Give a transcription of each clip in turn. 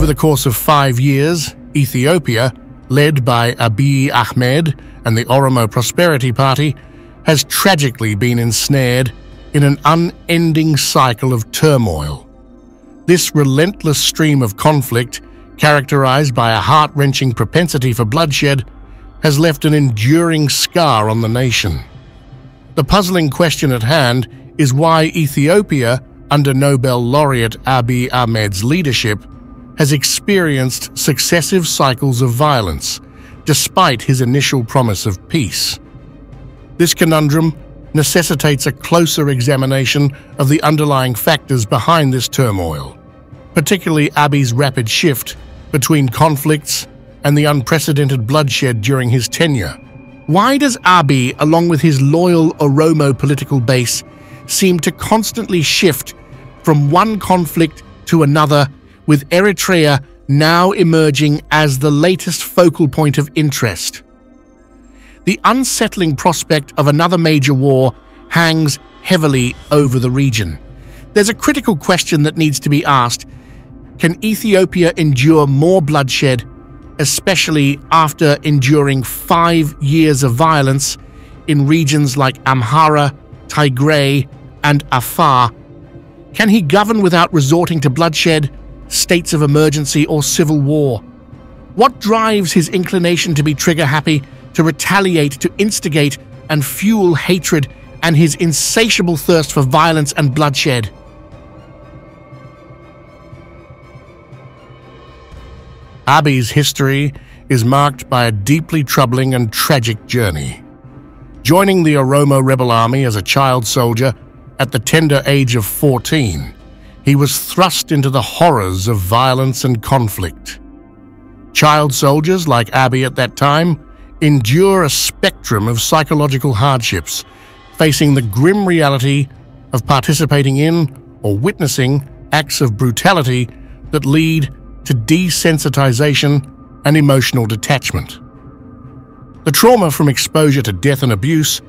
Over the course of five years, Ethiopia, led by Abiy Ahmed and the Oromo Prosperity Party, has tragically been ensnared in an unending cycle of turmoil. This relentless stream of conflict, characterized by a heart-wrenching propensity for bloodshed, has left an enduring scar on the nation. The puzzling question at hand is why Ethiopia, under Nobel laureate Abiy Ahmed's leadership, has experienced successive cycles of violence, despite his initial promise of peace. This conundrum necessitates a closer examination of the underlying factors behind this turmoil, particularly Abiy's rapid shift between conflicts and the unprecedented bloodshed during his tenure. Why does Abiy, along with his loyal Oromo political base, seem to constantly shift from one conflict to another, with Eritrea now emerging as the latest focal point of interest? The unsettling prospect of another major war hangs heavily over the region. There's a critical question that needs to be asked. Can Ethiopia endure more bloodshed especially after enduring five years of violence in regions like Amhara, Tigray, and Afar? Can he govern without resorting to bloodshed, states of emergency, or civil war? What drives his inclination to be trigger-happy, to retaliate, to instigate, and fuel hatred, and his insatiable thirst for violence and bloodshed? Abiy's history is marked by a deeply troubling and tragic journey. Joining the Oromo rebel army as a child soldier at the tender age of 14, he was thrust into the horrors of violence and conflict. Child soldiers like Abiy at that time endure a spectrum of psychological hardships, facing the grim reality of participating in or witnessing acts of brutality that lead to desensitization and emotional detachment. The trauma from exposure to death and abuse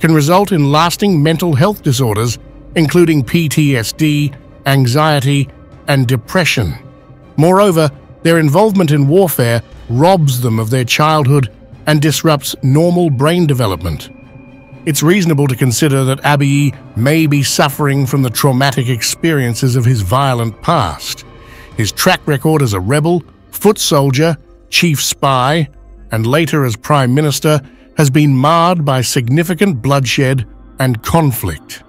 can result in lasting mental health disorders, including PTSD, anxiety, and depression. Moreover, their involvement in warfare robs them of their childhood and disrupts normal brain development. It's reasonable to consider that Abiy may be suffering from the traumatic experiences of his violent past. His track record as a rebel, foot soldier, chief spy, and later as prime minister has been marred by significant bloodshed and conflict.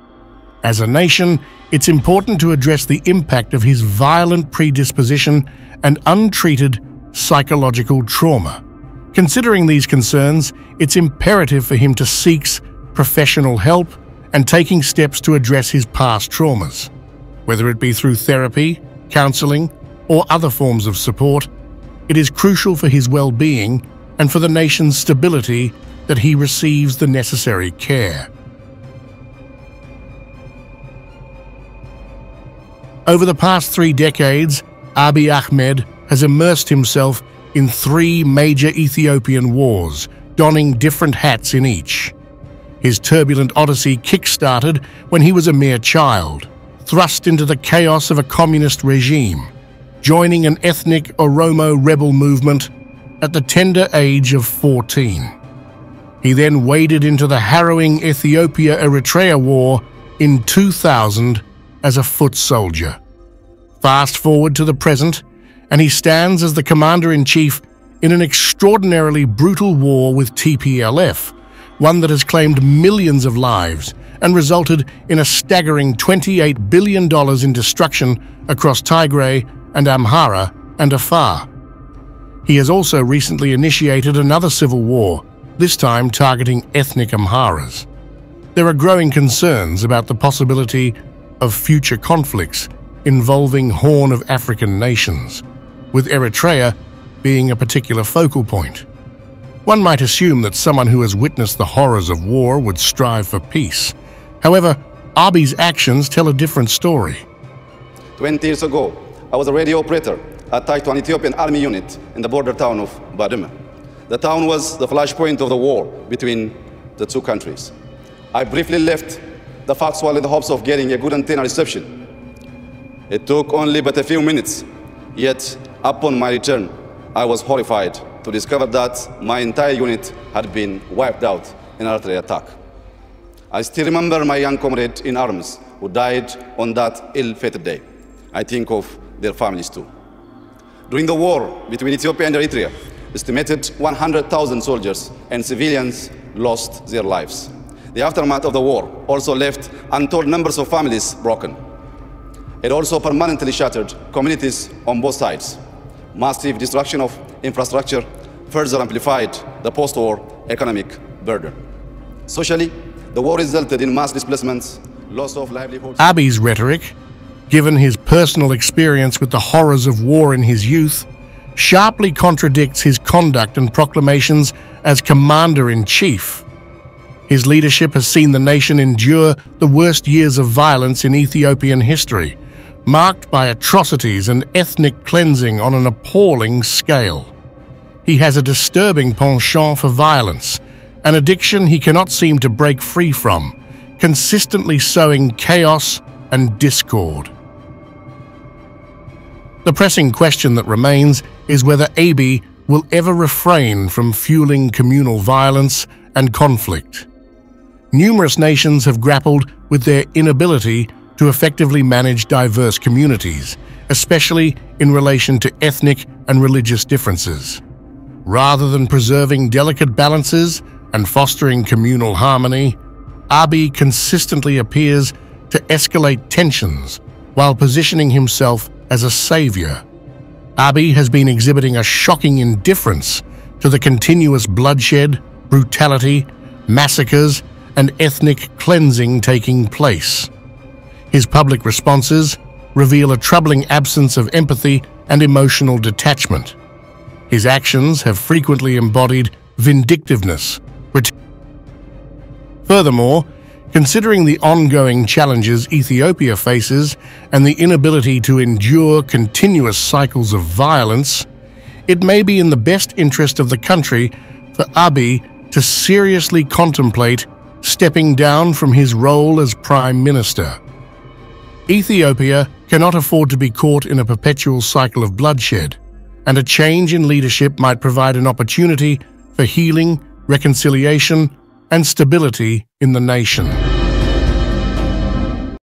As a nation, it's important to address the impact of his violent predisposition and untreated psychological trauma. Considering these concerns, it's imperative for him to seek professional help and taking steps to address his past traumas, whether it be through therapy, counseling, or other forms of support, it is crucial for his well-being and for the nation's stability that he receives the necessary care. Over the past three decades, Abiy Ahmed has immersed himself in three major Ethiopian wars, donning different hats in each. His turbulent odyssey kick-started when he was a mere child, thrust into the chaos of a communist regime joining an ethnic Oromo rebel movement at the tender age of 14. He then waded into the harrowing Ethiopia-Eritrea War in 2000 as a foot soldier. Fast forward to the present, and he stands as the commander-in-chief in an extraordinarily brutal war with TPLF, one that has claimed millions of lives and resulted in a staggering $28 billion in destruction across Tigray and Amhara and Afar. He has also recently initiated another civil war, this time targeting ethnic Amharas. There are growing concerns about the possibility of future conflicts involving Horn of African nations, with Eritrea being a particular focal point. One might assume that someone who has witnessed the horrors of war would strive for peace. However, Abiy's actions tell a different story. 20 years ago, I was a radio operator attached to an Ethiopian army unit in the border town of Badme. The town was the flashpoint of the war between the two countries. I briefly left the foxhole in the hopes of getting a good antenna reception. It took only but a few minutes, yet Upon my return, I was horrified to discover that my entire unit had been wiped out in an artillery attack. I still remember my young comrade in arms who died on that ill-fated day. I think of their families too. During the war between Ethiopia and Eritrea, estimated 100,000 soldiers and civilians lost their lives. The aftermath of the war also left untold numbers of families broken. It also permanently shattered communities on both sides. Massive destruction of infrastructure further amplified the post-war economic burden. Socially, the war resulted in mass displacements, loss of livelihoods. Abiy's rhetoric, given his personal experience with the horrors of war in his youth, sharply contradicts his conduct and proclamations as commander-in-chief. His leadership has seen the nation endure the worst years of violence in Ethiopian history, marked by atrocities and ethnic cleansing on an appalling scale. He has a disturbing penchant for violence, an addiction he cannot seem to break free from, consistently sowing chaos and discord. The pressing question that remains is whether Abiy will ever refrain from fueling communal violence and conflict. Numerous nations have grappled with their inability to effectively manage diverse communities, especially in relation to ethnic and religious differences. Rather than preserving delicate balances and fostering communal harmony, Abiy consistently appears to escalate tensions while positioning himself as a savior. Abiy has been exhibiting a shocking indifference to the continuous bloodshed, brutality, massacres, and ethnic cleansing taking place. His public responses reveal a troubling absence of empathy and emotional detachment. His actions have frequently embodied vindictiveness. Furthermore, Considering the ongoing challenges Ethiopia faces and the inability to endure continuous cycles of violence, it may be in the best interest of the country for Abiy to seriously contemplate stepping down from his role as Prime Minister. Ethiopia cannot afford to be caught in a perpetual cycle of bloodshed, and a change in leadership might provide an opportunity for healing, reconciliation, and stability in the nation.